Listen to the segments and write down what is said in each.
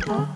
吗？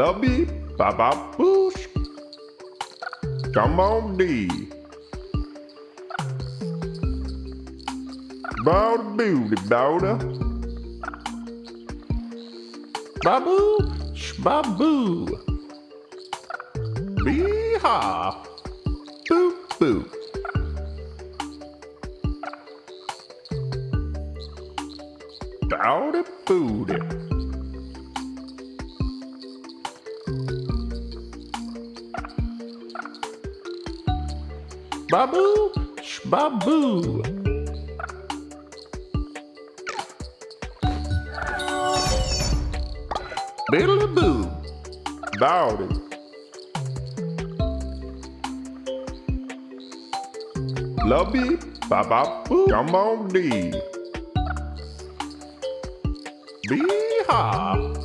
Lubby, Baba Boosh. Come on, D. Bowda booty bowda. Babu, shbabu. Babu, shbabu. Biddle boo. Bowdy. Lubby, baba boo. Come on, D. Bee-haw.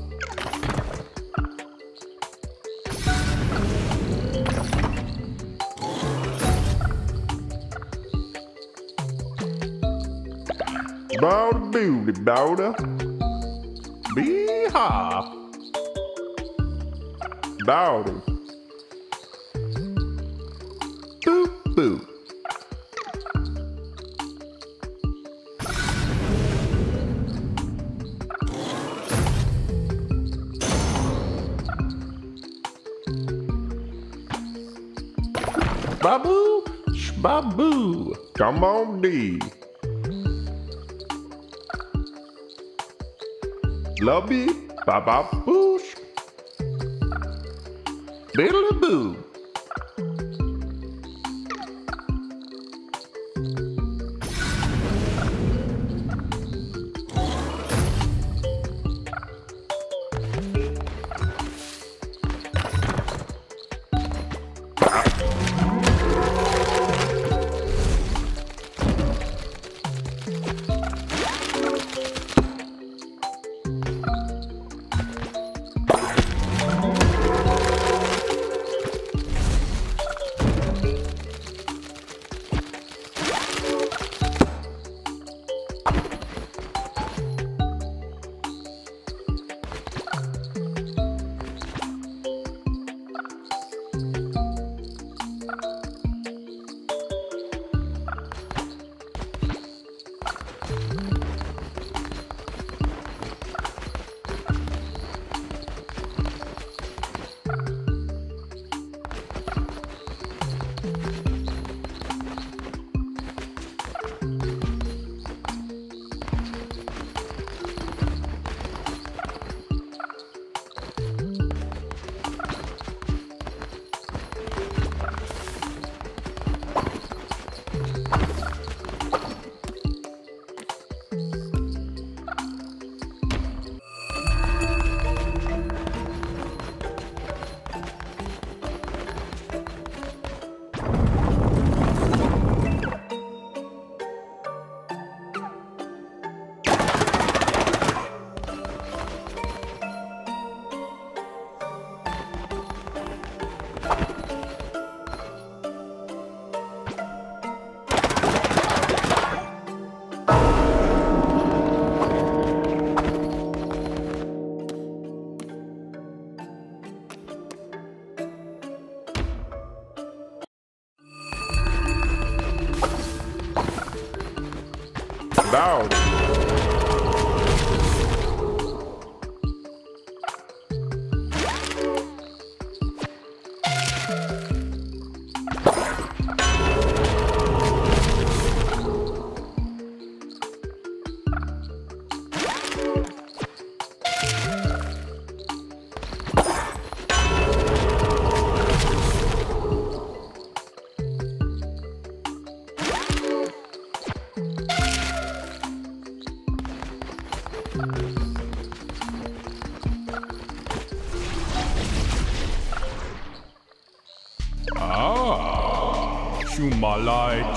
Booty bowda. Bee-haw. Bowdy. Boop boop. Babu, shbabu. Come on, D. Lubby, baba boosh. Biddle boo.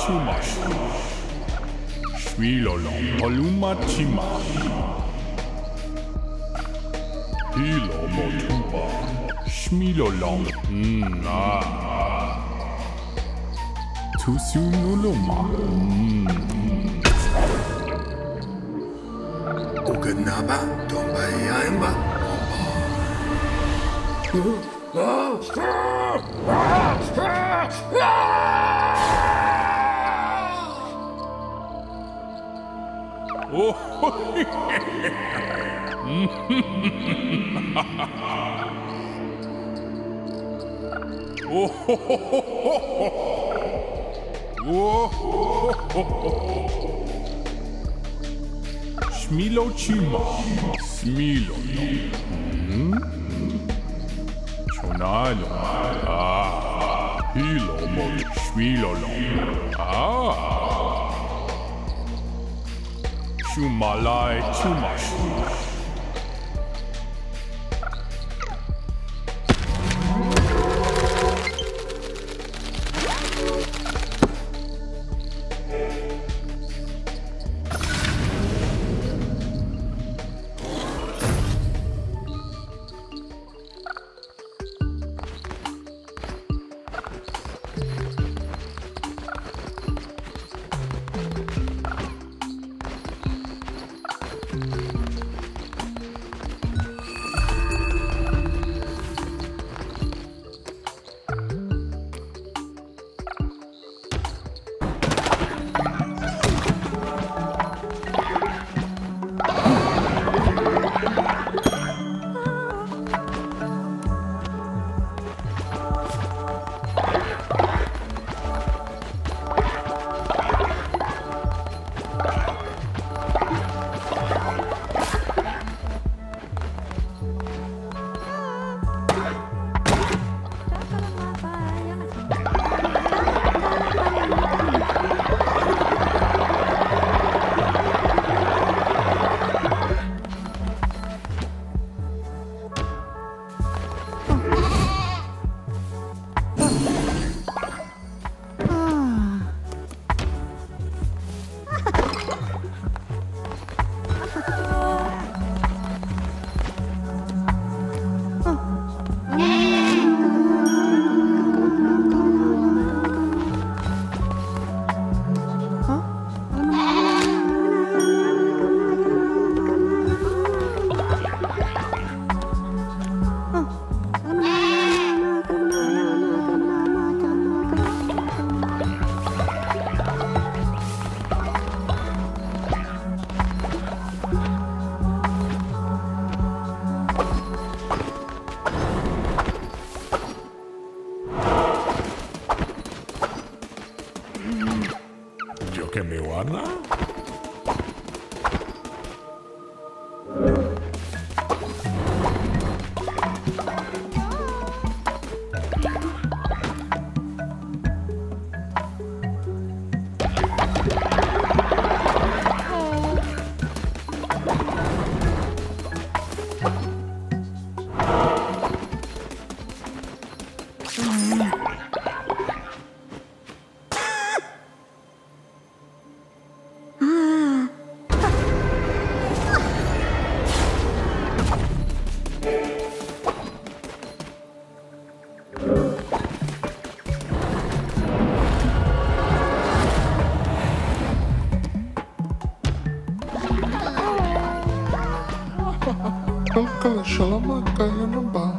Chumash. Schwilolo Poluma Chima. Hilo Motuba. Schmilolong. Na. Tusunuluma. Oganaba. Šmilo čima, smilo. Hmm? Čonalo, a, hilo moj, šmilo lo, a. Šumalaj, čumaš. Nicolas Chalamet caiu no bar.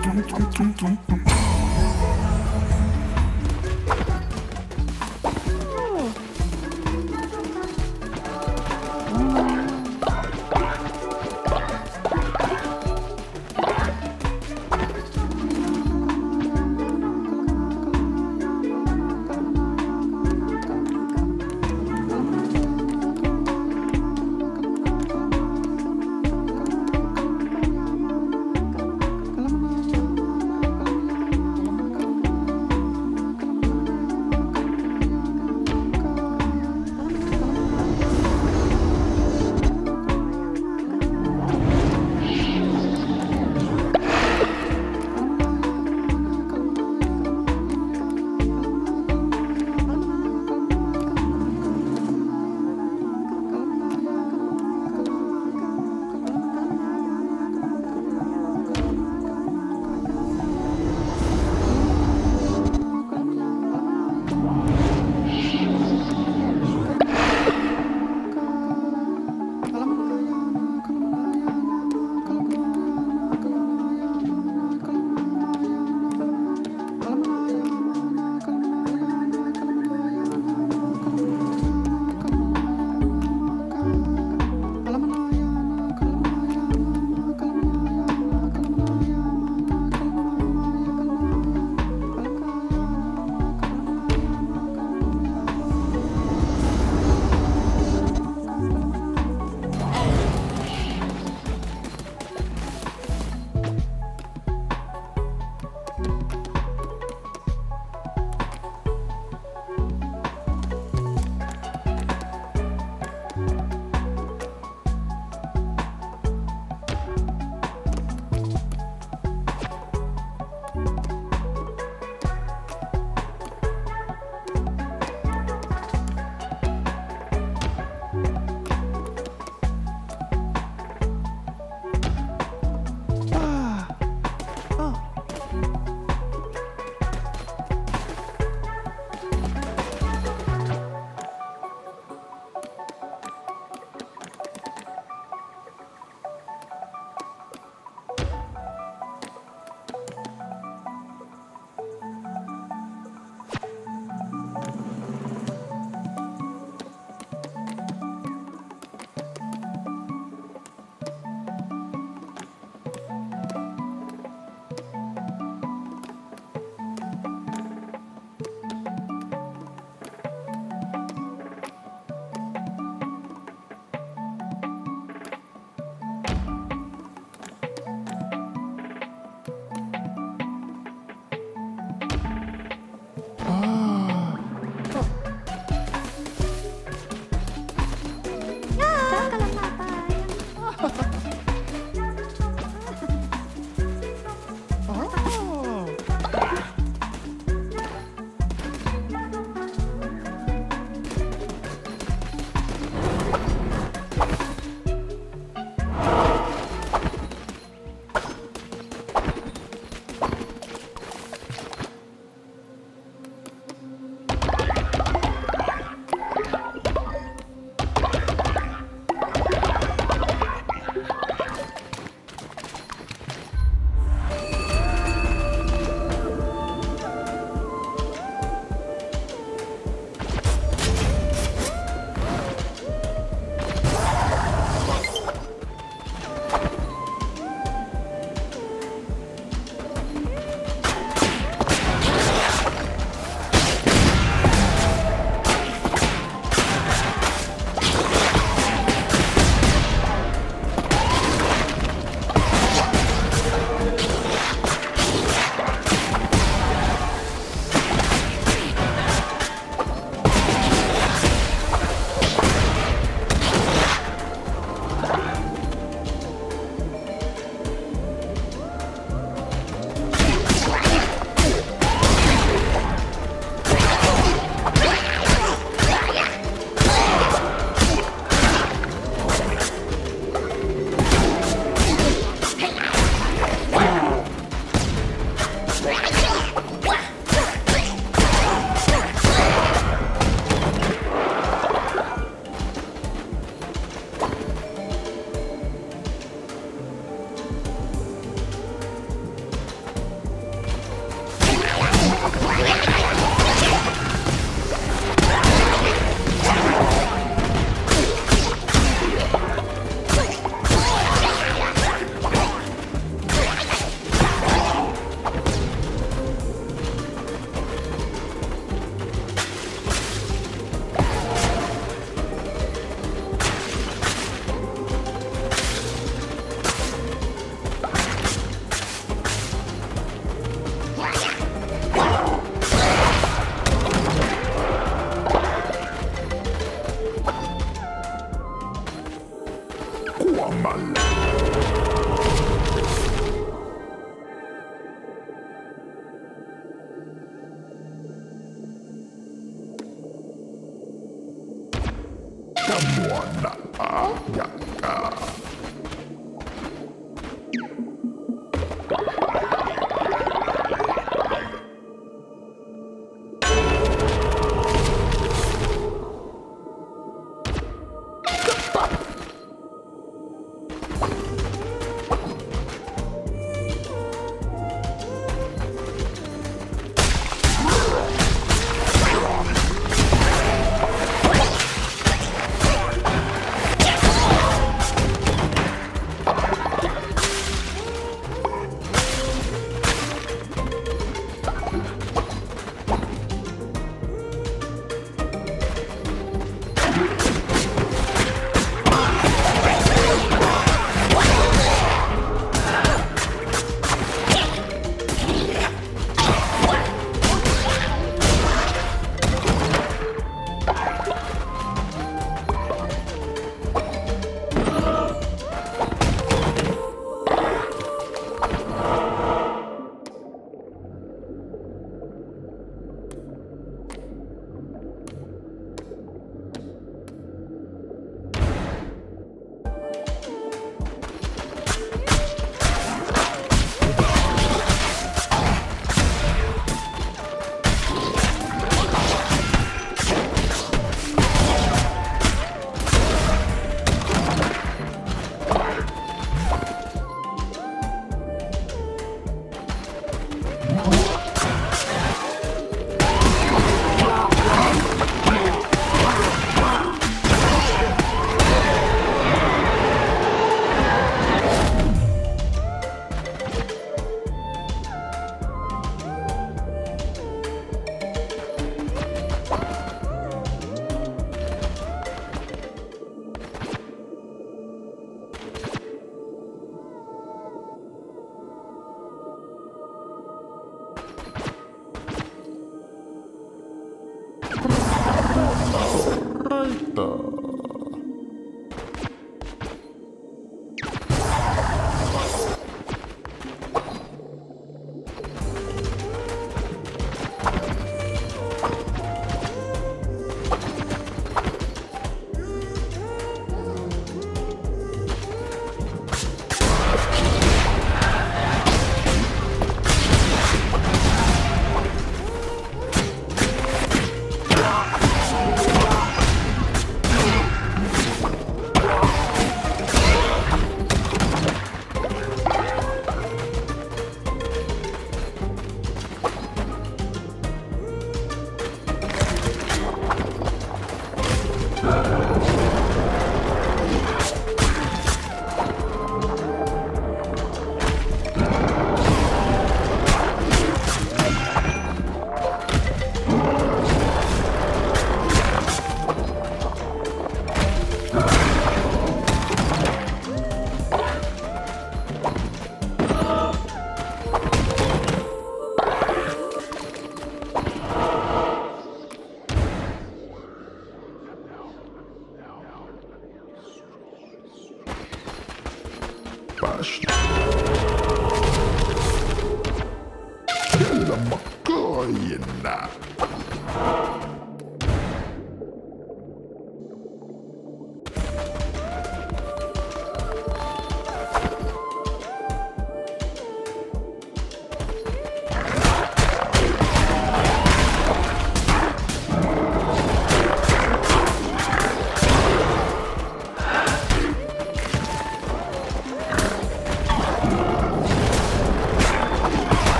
ちゃんちゃんちゃん。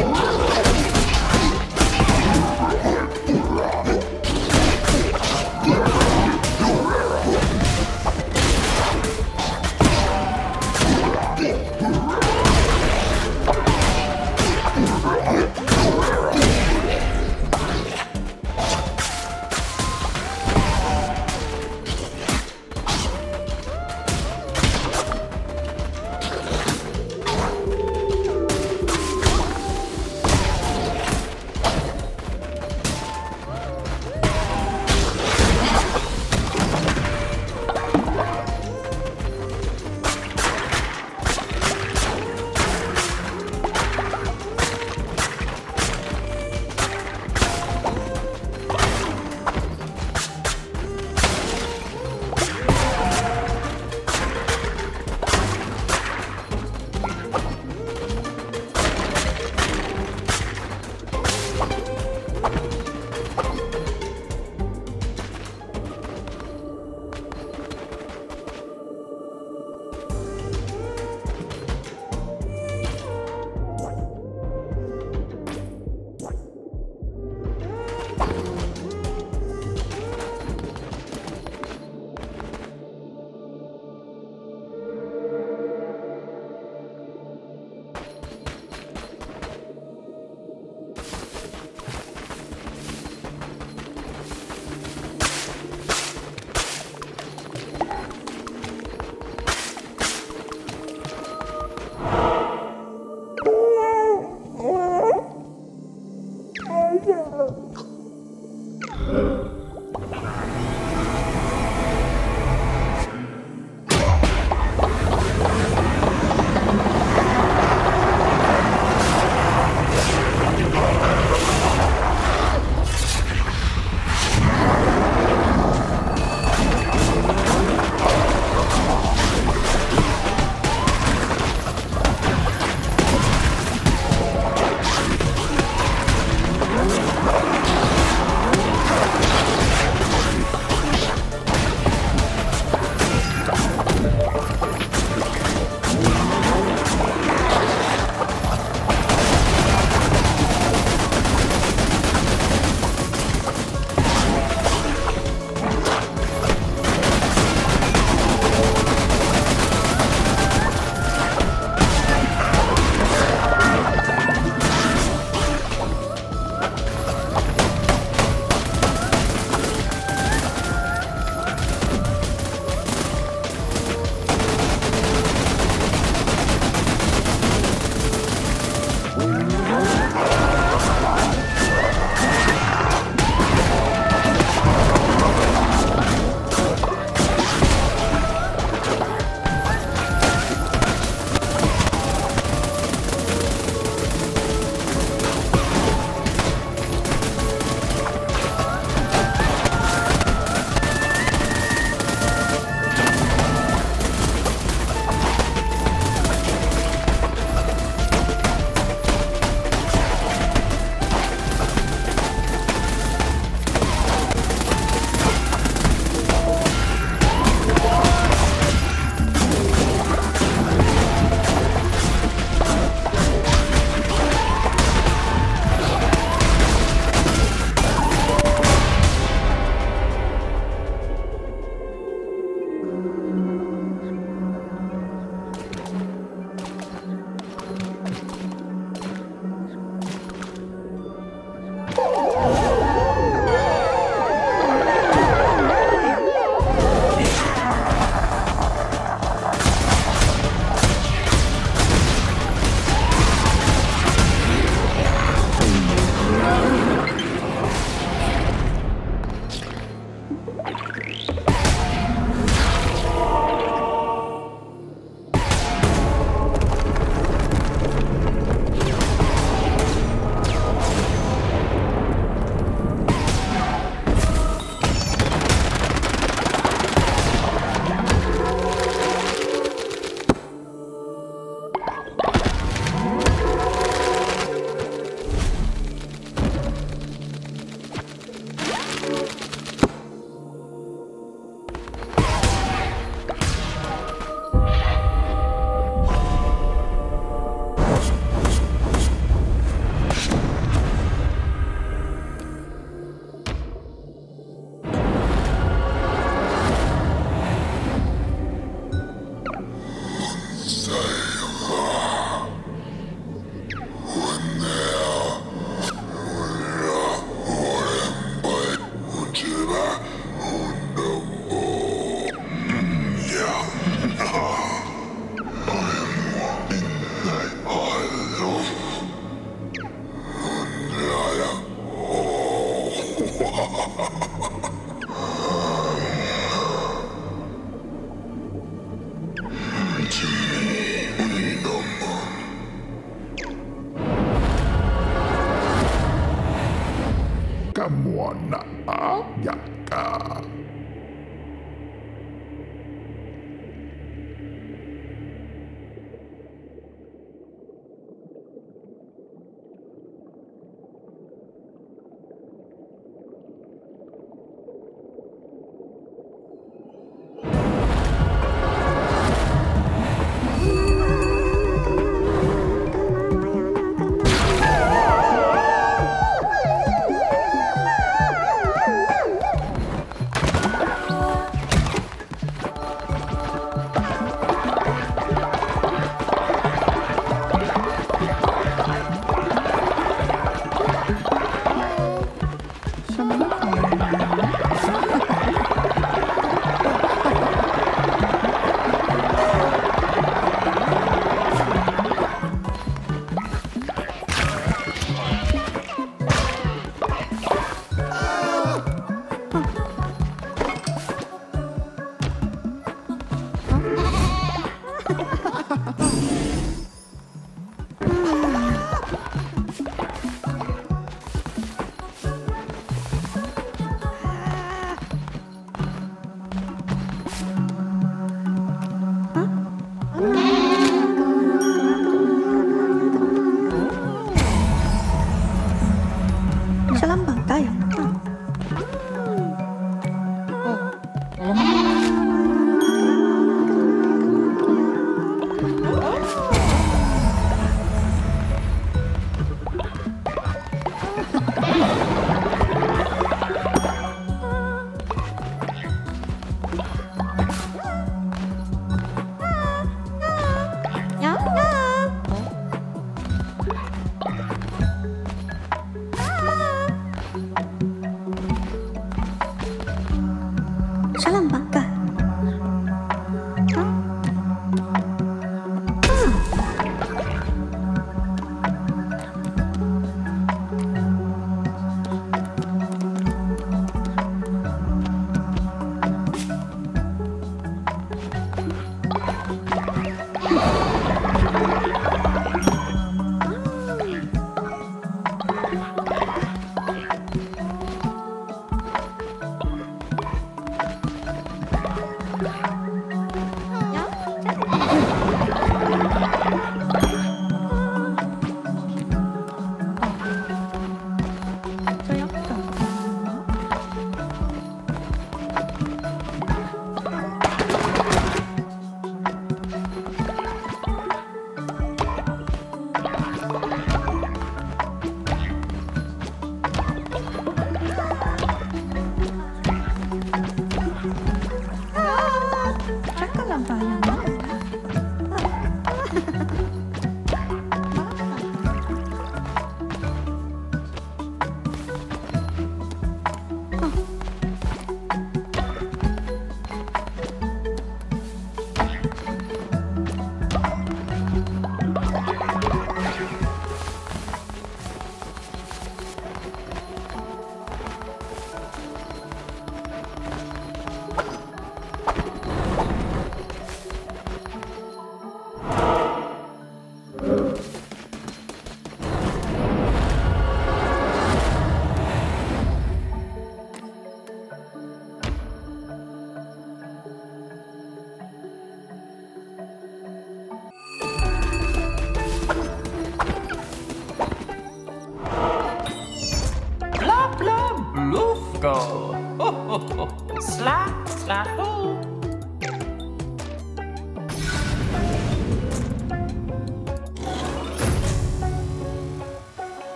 Hey!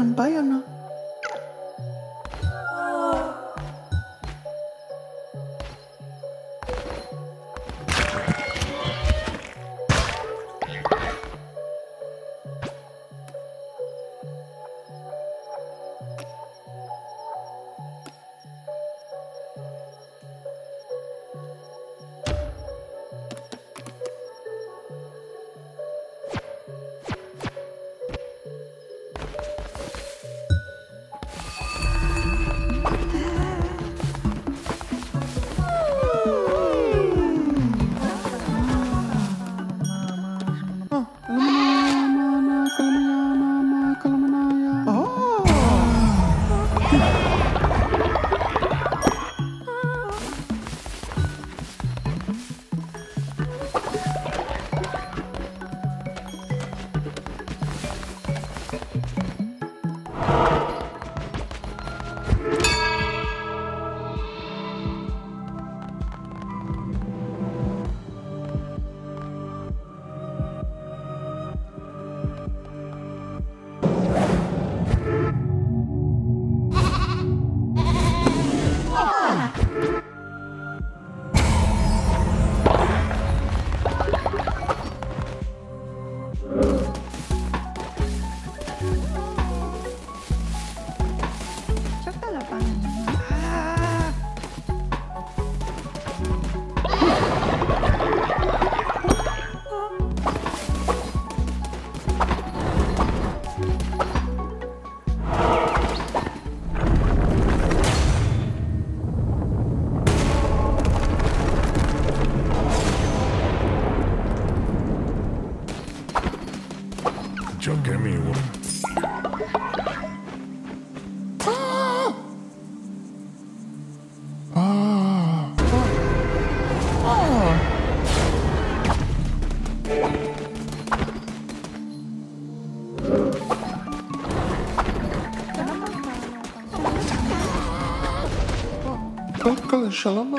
Ng bayan na. 什么吗？